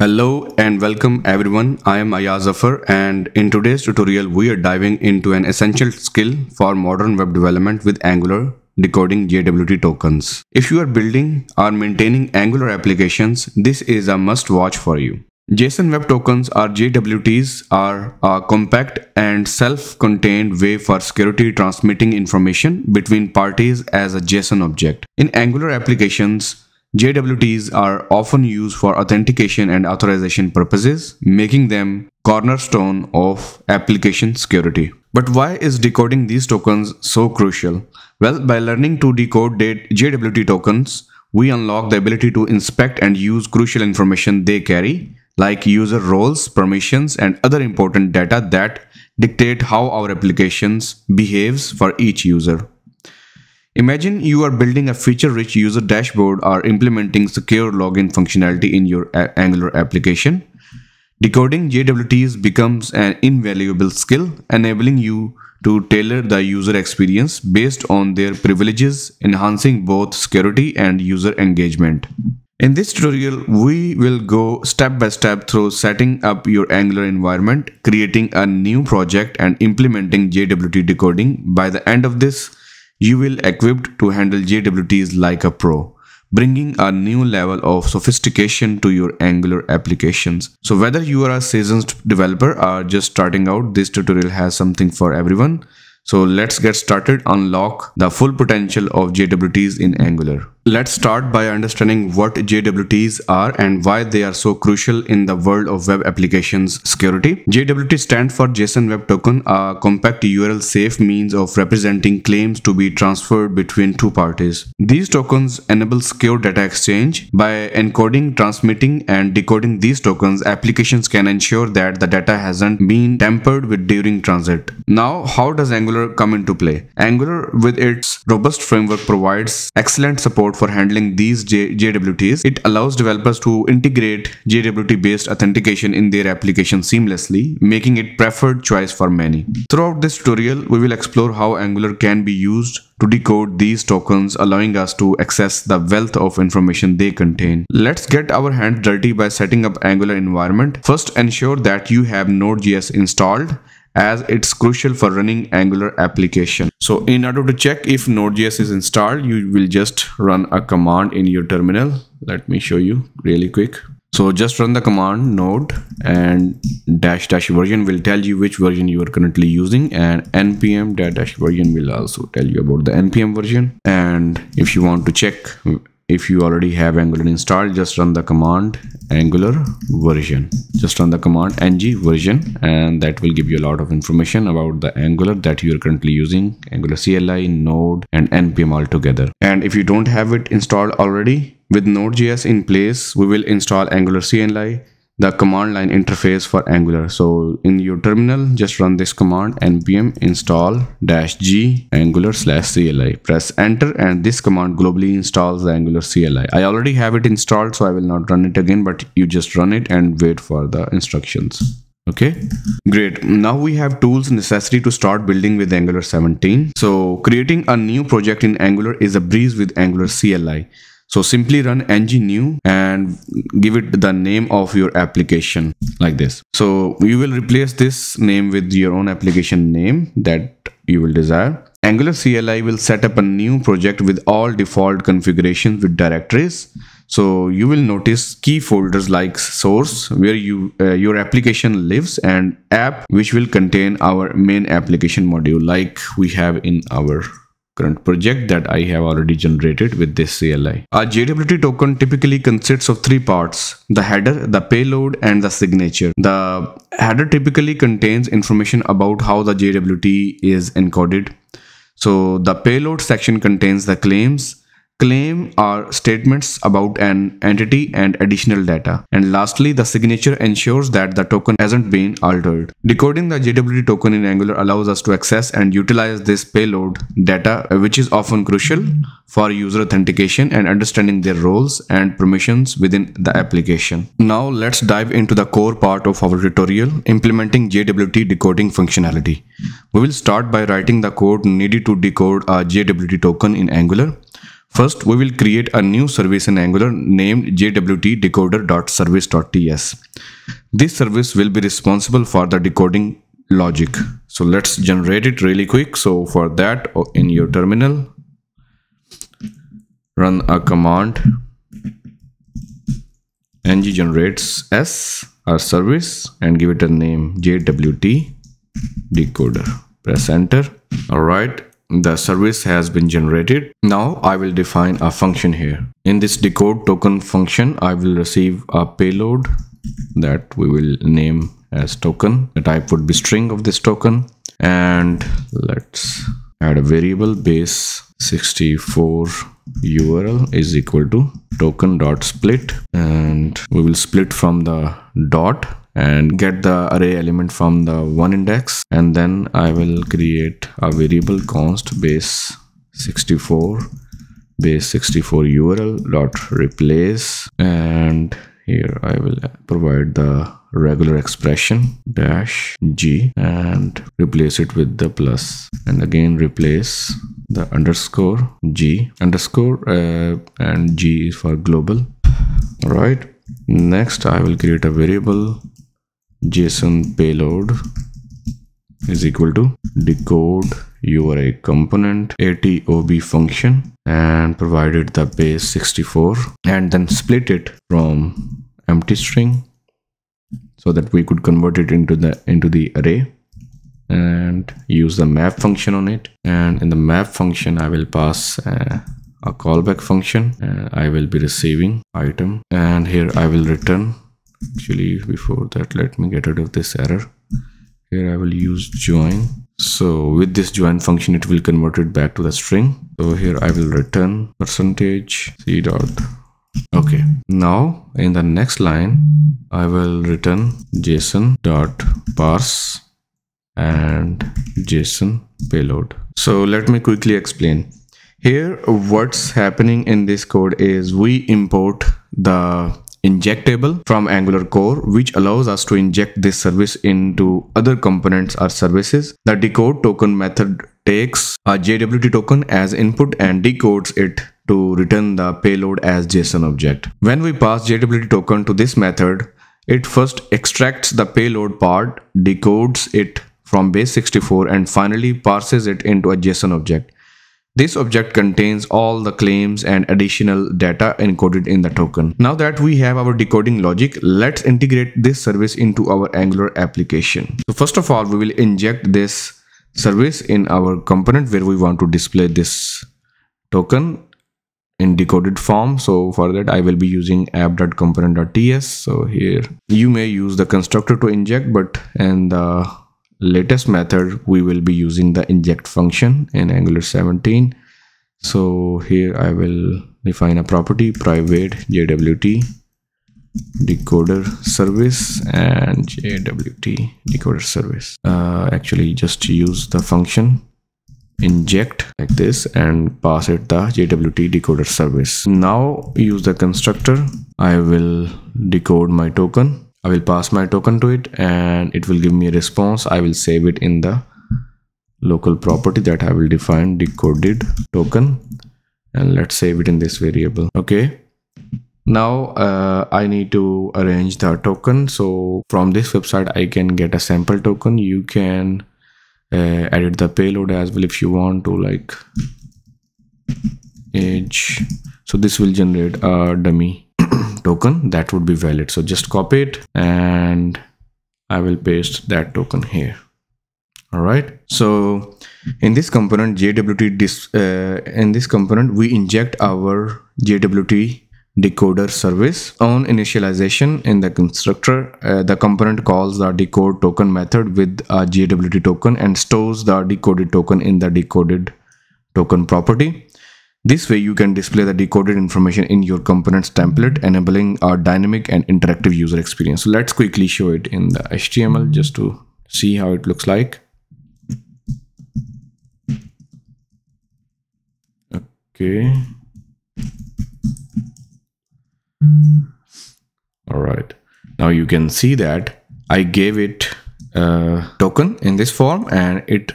Hello and welcome everyone. I am Ayyaz Zafar and in today's tutorial we are diving into an essential skill for modern web development with Angular decoding JWT tokens. If you are building or maintaining Angular applications, this is a must watch for you. JSON Web Tokens or JWTs are a compact and self-contained way for security transmitting information between parties as a JSON object. In Angular applications, JWTs are often used for authentication and authorization purposes, making them cornerstone of application security. But why is decoding these tokens so crucial? Well, by learning to decode JWT tokens, we unlock the ability to inspect and use crucial information they carry, like user roles, permissions, and other important data that dictate how our applications behaves for each user. Imagine you are building a feature-rich user dashboard or implementing secure login functionality in your uh, Angular application. Decoding JWTs becomes an invaluable skill, enabling you to tailor the user experience based on their privileges, enhancing both security and user engagement. In this tutorial, we will go step by step through setting up your Angular environment, creating a new project and implementing JWT decoding. By the end of this, you will equipped to handle JWTs like a pro, bringing a new level of sophistication to your Angular applications. So whether you are a seasoned developer or just starting out, this tutorial has something for everyone. So let's get started unlock the full potential of JWTs in Angular. Let's start by understanding what JWTs are and why they are so crucial in the world of web applications security. JWT stands for JSON Web Token, a compact URL safe means of representing claims to be transferred between two parties. These tokens enable secure data exchange. By encoding, transmitting and decoding these tokens, applications can ensure that the data hasn't been tampered with during transit. Now, how does Angular come into play? Angular with its robust framework provides excellent support support for handling these J JWTs. It allows developers to integrate JWT based authentication in their application seamlessly, making it preferred choice for many. Throughout this tutorial, we will explore how Angular can be used to decode these tokens allowing us to access the wealth of information they contain. Let's get our hands dirty by setting up Angular environment. First ensure that you have Node.js installed as it's crucial for running Angular application. So in order to check if Node.js is installed, you will just run a command in your terminal. Let me show you really quick. So just run the command node and dash dash version will tell you which version you are currently using and npm dash dash version will also tell you about the npm version. And if you want to check if you already have angular installed just run the command angular version. Just run the command ng version and that will give you a lot of information about the angular that you are currently using angular cli node and npm all together and if you don't have it installed already with node.js in place we will install angular cli the command line interface for Angular. So in your terminal, just run this command npm install dash g angular slash CLI. Press enter and this command globally installs the Angular CLI. I already have it installed, so I will not run it again, but you just run it and wait for the instructions. Okay, great. Now we have tools necessary to start building with Angular 17. So creating a new project in Angular is a breeze with Angular CLI. So simply run ng new and give it the name of your application like this. So you will replace this name with your own application name that you will desire. Angular CLI will set up a new project with all default configurations with directories. So you will notice key folders like source where you uh, your application lives and app which will contain our main application module like we have in our current project that I have already generated with this CLI. A JWT token typically consists of three parts, the header, the payload and the signature. The header typically contains information about how the JWT is encoded. So the payload section contains the claims, Claim are statements about an entity and additional data. And lastly, the signature ensures that the token hasn't been altered. Decoding the JWT token in Angular allows us to access and utilize this payload data, which is often crucial for user authentication and understanding their roles and permissions within the application. Now let's dive into the core part of our tutorial, implementing JWT decoding functionality. We will start by writing the code needed to decode a JWT token in Angular. First, we will create a new service in Angular named jwtdecoder.service.ts. This service will be responsible for the decoding logic. So let's generate it really quick. So for that oh, in your terminal, run a command ng generates s our service and give it a name jwt decoder press enter all right the service has been generated. Now i will define a function here. In this decode token function i will receive a payload that we will name as token. The type would be string of this token. And let's add a variable base 64 url is equal to token dot split. And we will split from the dot and get the array element from the one index. And then I will create a variable const base 64 base 64 URL dot replace. And here I will provide the regular expression dash g and replace it with the plus. And again replace the underscore g underscore uh, and g is for global. All right next i will create a variable json payload is equal to decode URI component atob function and provided the base 64 and then split it from empty string so that we could convert it into the into the array and use the map function on it. And in the map function i will pass uh, a callback function uh, i will be receiving item. And here i will return actually before that let me get rid of this error. Here i will use join. So with this join function it will convert it back to the string. So here i will return percentage c dot. Okay. Now in the next line i will return json dot parse and json payload. So let me quickly explain. Here what's happening in this code is we import the injectable from Angular core, which allows us to inject this service into other components or services. The decode token method takes a JWT token as input and decodes it to return the payload as JSON object. When we pass JWT token to this method, it first extracts the payload part, decodes it from base 64 and finally parses it into a JSON object. This object contains all the claims and additional data encoded in the token. Now that we have our decoding logic, let's integrate this service into our Angular application. So first of all, we will inject this service in our component where we want to display this token in decoded form so for that i will be using app.component.ts so here you may use the constructor to inject but in the latest method we will be using the inject function in angular 17 so here i will define a property private jwt decoder service and jwt decoder service. Uh, actually just use the function inject like this and pass it the jwt decoder service. Now use the constructor. I will decode my token I will pass my token to it and it will give me a response. I will save it in the local property that I will define decoded token and let's save it in this variable. Okay. Now uh, I need to arrange the token. So from this website, I can get a sample token. You can uh, edit the payload as well if you want to like age. So this will generate a dummy token that would be valid. So just copy it and I will paste that token here. All right. So in this component jwt dis, uh, in this component we inject our jwt decoder service on initialization in the constructor. Uh, the component calls the decode token method with a jwt token and stores the decoded token in the decoded token property this way you can display the decoded information in your components template enabling a dynamic and interactive user experience. So let's quickly show it in the HTML just to see how it looks like. Okay. All right. Now you can see that I gave it a token in this form and it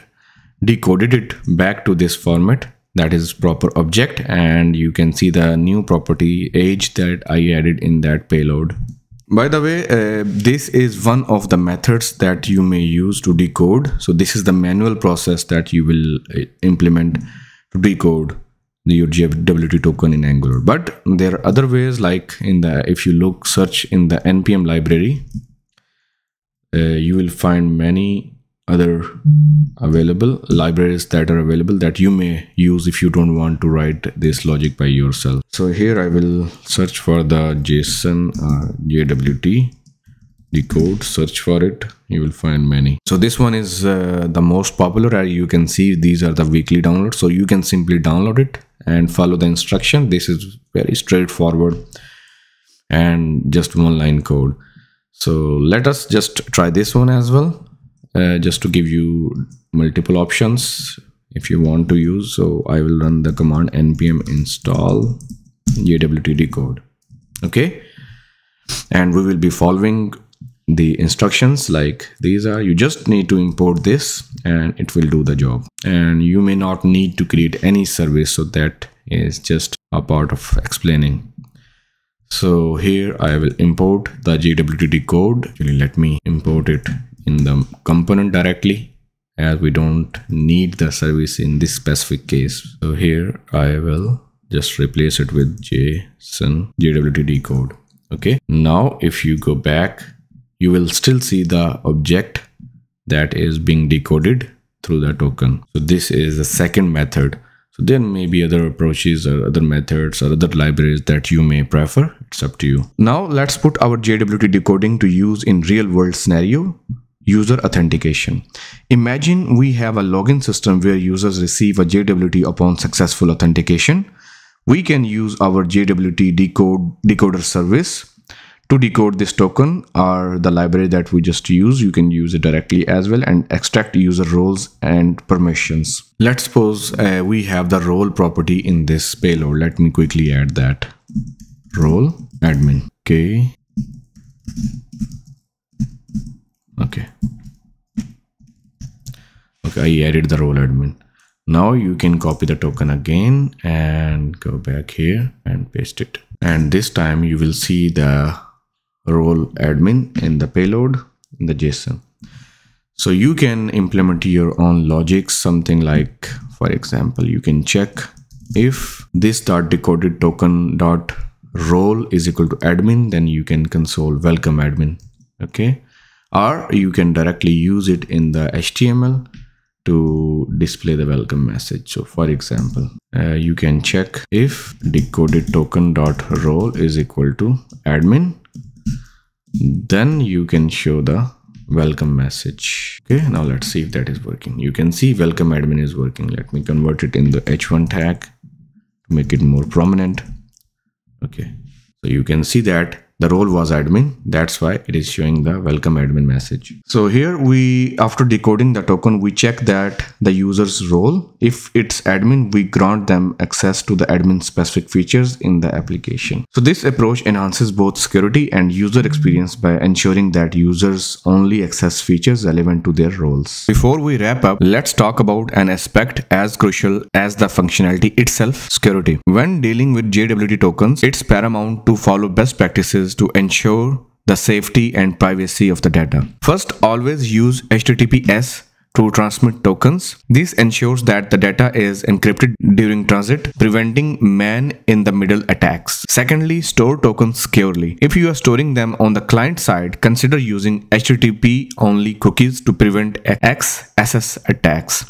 decoded it back to this format that is proper object and you can see the new property age that I added in that payload. By the way, uh, this is one of the methods that you may use to decode. So this is the manual process that you will uh, implement to decode your JWT token in Angular. But there are other ways like in the, if you look search in the NPM library, uh, you will find many other available libraries that are available that you may use if you don't want to write this logic by yourself. So here i will search for the json uh, jwt decode search for it. You will find many. So this one is uh, the most popular you can see these are the weekly downloads. So you can simply download it and follow the instruction. This is very straightforward and just one line code. So let us just try this one as well uh, just to give you multiple options if you want to use so i will run the command npm install jwt decode okay? And we will be following the instructions like these are. You just need to import this and it will do the job. And you may not need to create any service so that is just a part of explaining. So here i will import the jwt decode actually let me import it in the component directly as we don't need the service in this specific case. So here I will just replace it with JSON JWT decode. Okay. Now if you go back, you will still see the object that is being decoded through the token. So this is the second method. So there may be other approaches or other methods or other libraries that you may prefer. It's up to you. Now let's put our JWT decoding to use in real world scenario User authentication. Imagine we have a login system where users receive a JWT upon successful authentication. We can use our JWT decode decoder service to decode this token or the library that we just use. You can use it directly as well and extract user roles and permissions. Let's suppose uh, we have the role property in this payload. Let me quickly add that role admin. Okay okay. Okay I added the role admin. Now you can copy the token again and go back here and paste it. And this time you will see the role admin in the payload in the JSON. So you can implement your own logic something like for example you can check if this dot decoded token dot role is equal to admin then you can console welcome admin. Okay or you can directly use it in the HTML to display the welcome message. So for example, uh, you can check if decoded token dot role is equal to admin, then you can show the welcome message. Okay, now let's see if that is working. You can see welcome admin is working. Let me convert it in the h1 tag to make it more prominent. Okay, so you can see that the role was admin. That's why it is showing the welcome admin message. So here we after decoding the token we check that the user's role. If it's admin we grant them access to the admin specific features in the application. So this approach enhances both security and user experience by ensuring that users only access features relevant to their roles. Before we wrap up let's talk about an aspect as crucial as the functionality itself security. When dealing with jwt tokens it's paramount to follow best practices to ensure the safety and privacy of the data. First, always use HTTPS to transmit tokens. This ensures that the data is encrypted during transit, preventing man-in-the-middle attacks. Secondly, store tokens securely. If you are storing them on the client side, consider using HTTP-only cookies to prevent XSS attacks.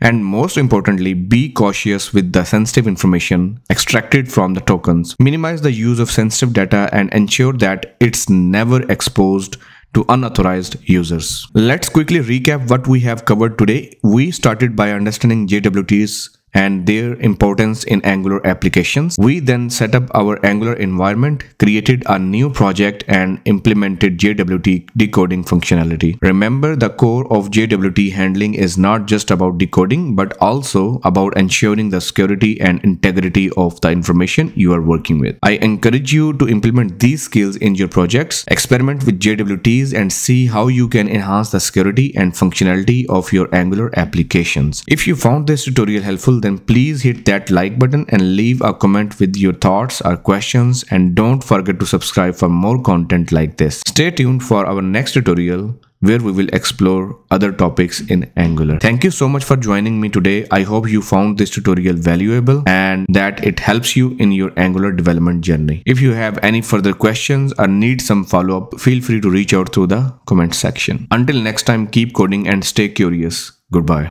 And most importantly, be cautious with the sensitive information extracted from the tokens. Minimize the use of sensitive data and ensure that it's never exposed to unauthorized users. Let's quickly recap what we have covered today. We started by understanding JWT's and their importance in Angular applications. We then set up our Angular environment, created a new project and implemented JWT decoding functionality. Remember the core of JWT handling is not just about decoding but also about ensuring the security and integrity of the information you are working with. I encourage you to implement these skills in your projects, experiment with JWTs and see how you can enhance the security and functionality of your Angular applications. If you found this tutorial helpful then please hit that like button and leave a comment with your thoughts or questions and don't forget to subscribe for more content like this. Stay tuned for our next tutorial where we will explore other topics in Angular. Thank you so much for joining me today. I hope you found this tutorial valuable and that it helps you in your Angular development journey. If you have any further questions or need some follow-up, feel free to reach out through the comment section. Until next time, keep coding and stay curious. Goodbye.